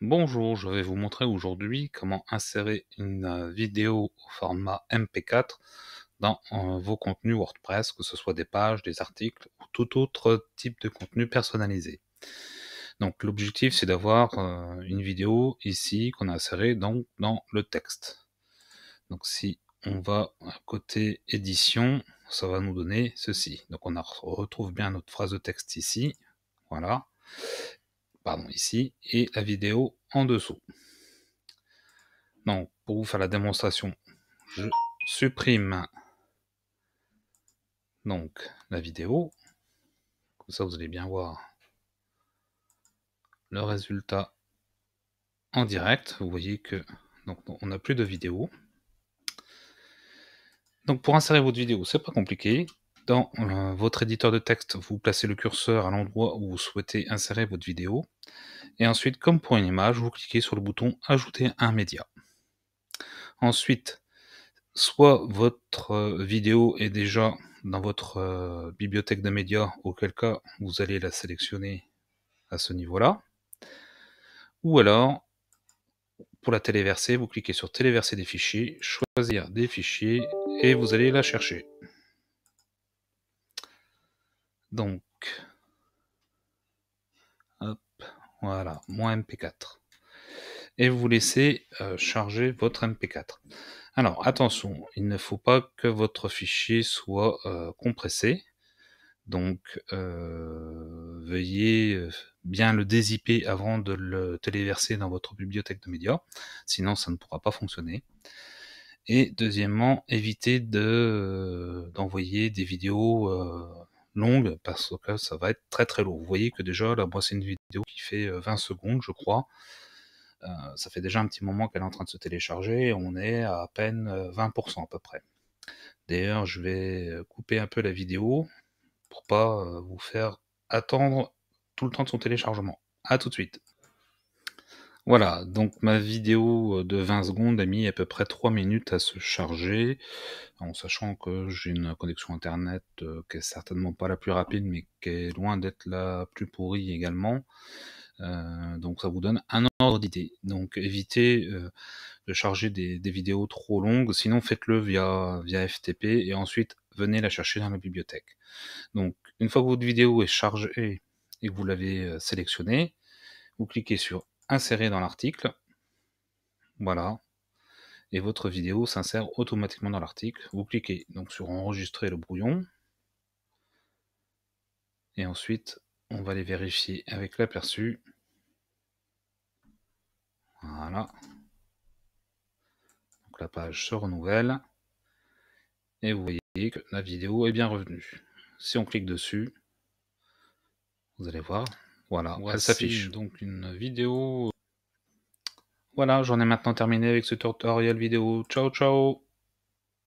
Bonjour, je vais vous montrer aujourd'hui comment insérer une euh, vidéo au format MP4 dans euh, vos contenus WordPress, que ce soit des pages, des articles ou tout autre type de contenu personnalisé. Donc l'objectif c'est d'avoir euh, une vidéo ici qu'on a insérée dans, dans le texte. Donc si on va à côté édition, ça va nous donner ceci. Donc on, retrouve bien notre phrase de texte ici. Voilà ici, et la vidéo en dessous. Donc, pour vous faire la démonstration, je supprime donc la vidéo. Comme ça, vous allez bien voir le résultat en direct. Vous voyez que donc on n'a plus de vidéo. Donc pour insérer votre vidéo, c'est pas compliqué. Dans euh, votre éditeur de texte, vous placez le curseur à l'endroit où vous souhaitez insérer votre vidéo. Et ensuite, comme pour une image, vous cliquez sur le bouton Ajouter un média. Ensuite, soit votre euh, vidéo est déjà dans votre euh, bibliothèque de médias, auquel cas vous allez la sélectionner à ce niveau-là. Ou alors, pour la téléverser, vous cliquez sur Téléverser des fichiers, choisir des fichiers et vous allez la chercher. Donc, hop, voilà, moins MP4. Et vous laissez euh, charger votre MP4. Alors, attention, il ne faut pas que votre fichier soit euh, compressé. Donc, euh, veuillez bien le dézipper avant de le téléverser dans votre bibliothèque de médias, sinon ça ne pourra pas fonctionner. Et deuxièmement, évitez d'envoyer des vidéos longue parce que ça va être très très lourd. Vous voyez que déjà là, moi c'est une vidéo qui fait 20 secondes, je crois. ça fait déjà un petit moment qu'elle est en train de se télécharger. On est à à peine 20% à peu près. D'ailleurs, je vais couper un peu la vidéo pour pas vous faire attendre tout le temps de son téléchargement. A tout de suite. Voilà, donc ma vidéo de 20 secondes a mis à peu près 3 minutes à se charger, en sachant que j'ai une connexion internet euh, qui est certainement pas la plus rapide, mais qui est loin d'être la plus pourrie également. Euh, donc ça vous donne un ordre d'idée. Donc évitez euh, de charger des, vidéos trop longues, sinon faites-le via FTP et ensuite venez la chercher dans la bibliothèque. Donc une fois que votre vidéo est chargée et que vous l'avez sélectionnée, vous cliquez sur insérer dans l'article. Voilà. Et votre vidéo s'insère automatiquement dans l'article. Vous cliquez donc sur enregistrer le brouillon. Et ensuite, on va les vérifier avec l'aperçu. Voilà. Donc la page se renouvelle. Et vous voyez que la vidéo est bien revenue. Si on clique dessus, vous allez voir, voilà, elle s'affiche. Donc une vidéo. Voilà, j'en ai maintenant terminé avec ce tutoriel vidéo. Ciao ciao